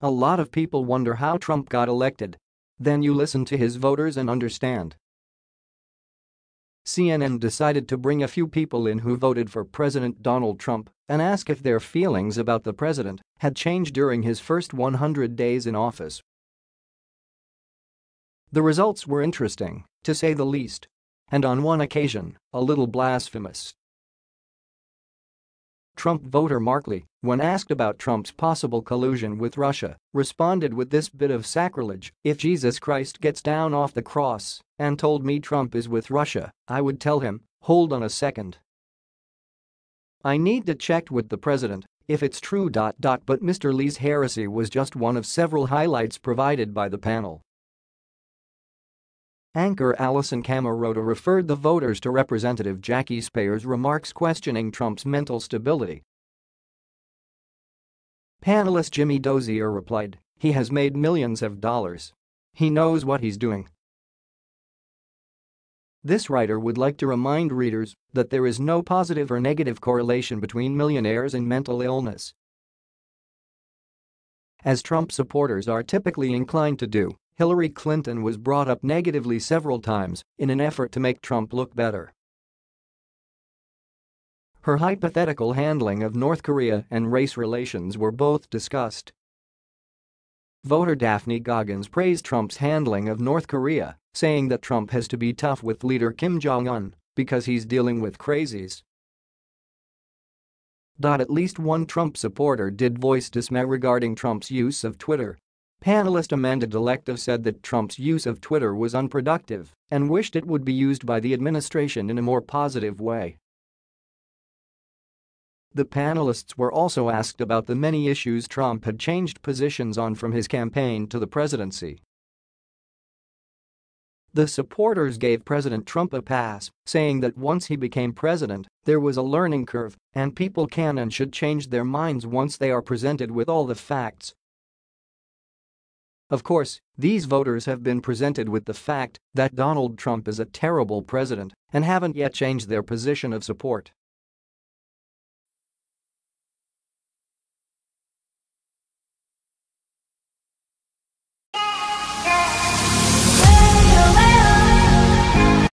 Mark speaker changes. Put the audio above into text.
Speaker 1: A lot of people wonder how Trump got elected. Then you listen to his voters and understand. CNN decided to bring a few people in who voted for President Donald Trump and ask if their feelings about the president had changed during his first 100 days in office. The results were interesting, to say the least. And on one occasion, a little blasphemous. Trump voter Mark Lee, when asked about Trump's possible collusion with Russia, responded with this bit of sacrilege, if Jesus Christ gets down off the cross and told me Trump is with Russia, I would tell him, hold on a second. I need to check with the president if it's true. But Mr. Lee's heresy was just one of several highlights provided by the panel. Anchor Alisyn Camerota referred the voters to Representative Jackie Speier's remarks questioning Trump's mental stability. Panelist Jimmy Dozier replied, he has made millions of dollars. He knows what he's doing. This writer would like to remind readers that there is no positive or negative correlation between millionaires and mental illness. As Trump supporters are typically inclined to do, Hillary Clinton was brought up negatively several times in an effort to make Trump look better. Her hypothetical handling of North Korea and race relations were both discussed. Voter Daphne Goggins praised Trump's handling of North Korea, saying that Trump has to be tough with leader Kim Jong-un because he's dealing with crazies. At least one Trump supporter did voice dismay regarding Trump's use of Twitter Panelist Amanda Delecto said that Trump's use of Twitter was unproductive and wished it would be used by the administration in a more positive way. The panelists were also asked about the many issues Trump had changed positions on from his campaign to the presidency. The supporters gave President Trump a pass, saying that once he became president, there was a learning curve and people can and should change their minds once they are presented with all the facts of course, these voters have been presented with the fact that Donald Trump is a terrible president and haven't yet changed their position of support.